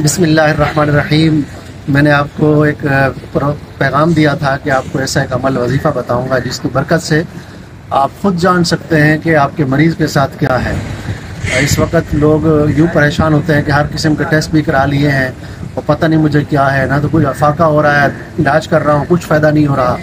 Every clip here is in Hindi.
बिसमीम मैंने आपको एक पैगाम दिया था कि आपको ऐसा एक अमल वजीफ़ा बताऊँगा जिसकी बरकत से आप ख़ुद जान सकते हैं कि आपके मरीज़ के साथ क्या है। इस वक्त लोग यूँ परेशान होते हैं कि हर किस्म के टेस्ट भी करा लिए हैं और पता नहीं मुझे क्या है, ना तो कुछ अफाका हो रहा है, इलाज कर रहा हूँ, कुछ फ़ायदा नहीं हो रहा।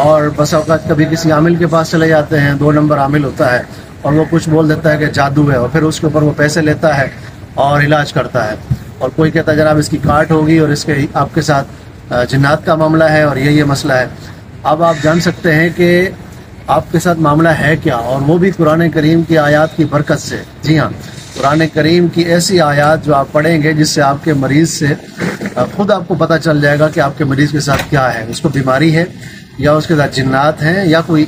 और बस अवकात कभी किसी आमिल के पास चले जाते हैं, दो नंबर आमिल होता है और वो कुछ बोल देता है कि जादू है और फिर उसके ऊपर वो पैसे लेता है और इलाज करता है। और कोई कहता है, जनाब, इसकी काट होगी और इसके, आपके साथ जिन्नात का मामला है और ये ये मसला है। अब आप जान सकते हैं कि आपके साथ मामला है क्या? और वो भी कुरान करीम की आयात की बरकत से। जी हाँ कुरान करीम की ऐसी आयात जो आप पढ़ेंगे, जिससे आपके मरीज़ से खुद आपको पता चल जाएगा कि आपके मरीज़ के साथ क्या है। उसको बीमारी है, या उसके साथ जिन्नात हैं, या कोई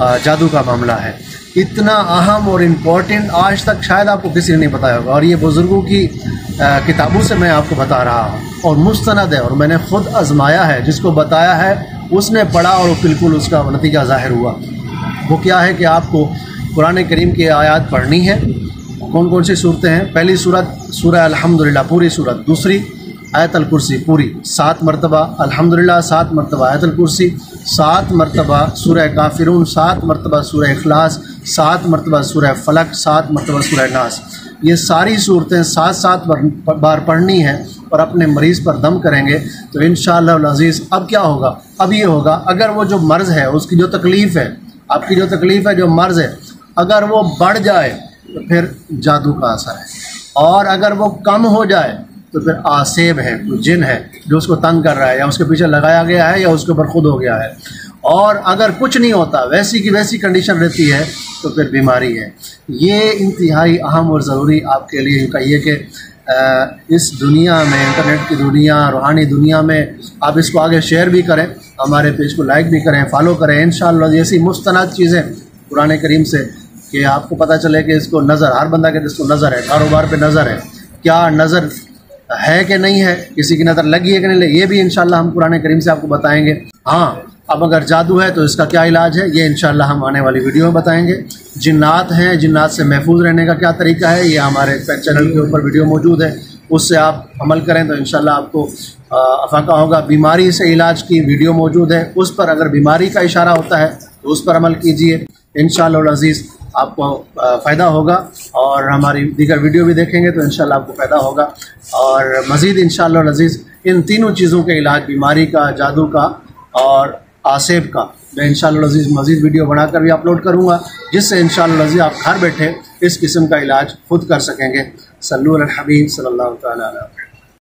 जादू का मामला है। इतना अहम और इंपॉर्टेंट आज तक शायद आपको किसी ने नहीं बताया होगा। और ये बुज़ुर्गों की किताबों से मैं आपको बता रहा हूँ। और मुस्तंद है, और मैंने ख़ुद आजमाया है, जिसको बताया है, उसने पढ़ा और बिल्कुल उसका नतीजा ज़ाहिर हुआ। वो क्या है कि आपको कुरान करीम की आयात पढ़नी है। कौन कौन सी सूरतें हैं? पहली सूरत, सूरह अल्हम्दुलिल्लाह, पूरी सूरत। दूसरी, आयतल कुर्सी, पूरी। सात मरतबा, अल्हम्दुलिल्लाह, सात मरतबा। आयतल कुर्सी, सात मरतबा, सूरह काफिरून, सात मरतबा, सूरह अखलास सात मरतबा सुरह फलक, सात मरतबा सुरह नास। ये सारी सूरतें सात सात बार पढ़नी हैं और अपने मरीज़ पर दम करेंगे तो इन अज़ीज़, अब क्या होगा? अब ये होगा, अगर वो जो मर्ज़ है, उसकी जो तकलीफ़ है, आपकी जो तकलीफ़ है, जो मर्ज़ है, अगर वो बढ़ जाए तो फिर जादू का असर है। और अगर वो कम हो जाए तो फिर आसेब है जिन है, जो उसको तंग कर रहा है, या उसके पीछे लगाया गया है, या उसके ऊपर खुद हो गया है। और अगर कुछ नहीं होता, वैसी की वैसी कंडीशन रहती है तो फिर बीमारी है। ये इंतहाई अहम और ज़रूरी आपके लिए कहिए कि इस दुनिया में इंटरनेट की दुनिया, रूहानी दुनिया में, आप इसको आगे शेयर भी करें, हमारे पेज को लाइक भी करें फॉलो करें। इन ऐसी मुस्तनद चीज़ें पुराने करीम से कि आपको पता चले कि इसको नज़र, हर बंदा के इसको नज़र है, कारोबार पे नज़र है, क्या नज़र है कि नहीं है, किसी की नज़र लगी है कि नहीं लगी, ये भी इंशाल्लाह हम पुराने करीम से आपको बताएँगे। हाँ अब अगर जादू है तो इसका क्या इलाज है? ये इनशाला हम आने वाली वीडियो में बताएँगे। जिन्नात हैं, जिन्नात से महफूज रहने का क्या तरीका है? ये हमारे चैनल के ऊपर वीडियो मौजूद है। उससे आप अमल करें तो इनशाला आपको अफाका होगा। बीमारी से इलाज की वीडियो मौजूद है। उस पर अगर बीमारी का इशारा होता है तो उस पर अमल कीजिए। इन अज़ीज़, आपको फ़ायदा होगा और हमारी दीगर वीडियो भी देखेंगे तो इन आपको फ़ायदा होगा। और मज़ीद इन अज़ीज़, इन तीनों चीज़ों के इलाज, बीमारी का, जादू का और आसेब का। मैं इन शजीज़ मज़ीद वीडियो बनाकर भी अपलोड करूँगा, जिससे इन शजीज़ आप घर बैठे इस किस्म का इलाज खुद कर सकेंगे। सल्लू हबीब सल्ला